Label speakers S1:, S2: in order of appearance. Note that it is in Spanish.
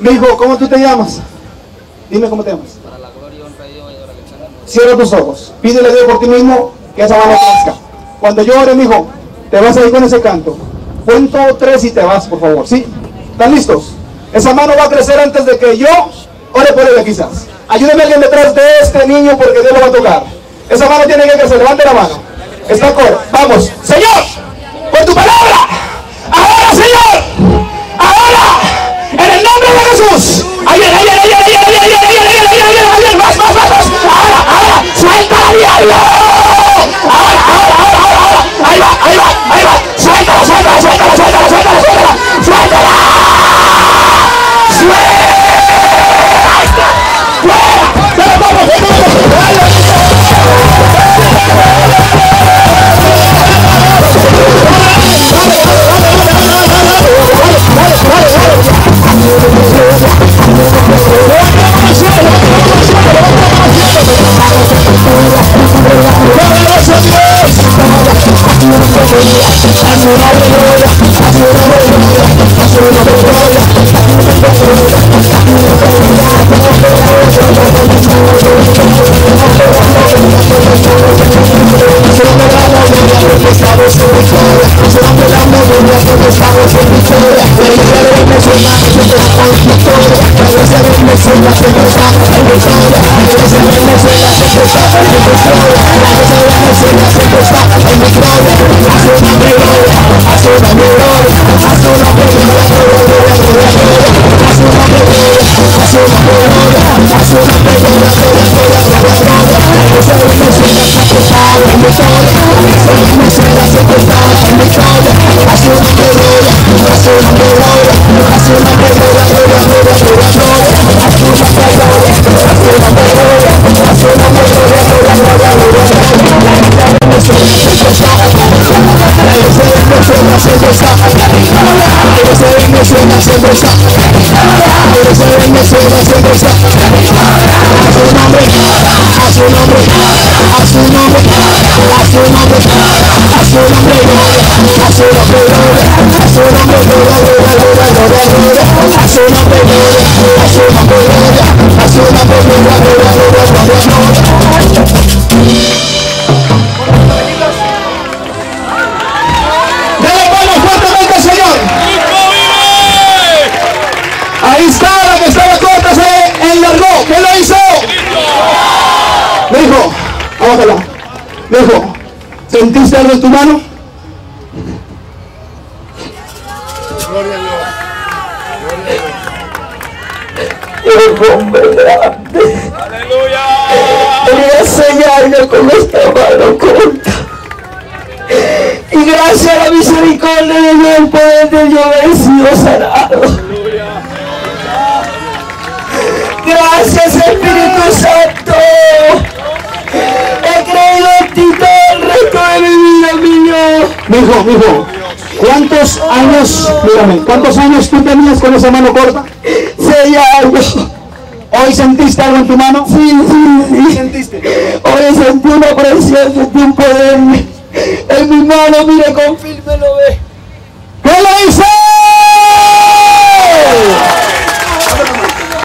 S1: Mi hijo, ¿cómo tú te llamas? Dime cómo te llamas.
S2: Para la gloria y honra Alexander.
S1: Cierra tus ojos. Pídele a Dios por ti mismo que esa mano crezca. Cuando yo ore, mi hijo, te vas a ir con ese canto. Cuento tres y te vas, por favor. ¿Sí? ¿Están listos? Esa mano va a crecer antes de que yo ore por ella, quizás. Ayúdeme alguien detrás de este niño porque Dios lo va a tocar. Esa mano tiene que crecer. Levante la mano. Está coro. Vamos. Señor, por tu palabra. Venezuela se cruzó, la la Dale Hijo, vamos a hablar. Hijo, ¿sentiste algo en tu mano?
S3: Gloria a Dios. Gloria a Dios. Hijo. Aleluya.
S1: Mijo, mijo, ¿cuántos años, mírame, cuántos años tú tenías con esa mano corta?
S3: Seis años.
S1: ¿Hoy sentiste algo en tu mano?
S3: Sí, sí,
S1: ¿Qué
S3: sí.
S1: sentiste?
S3: Hoy sentí una presión, sentí un poder en mi mano, mire con firme lo ve.
S1: ¿Qué lo hizo?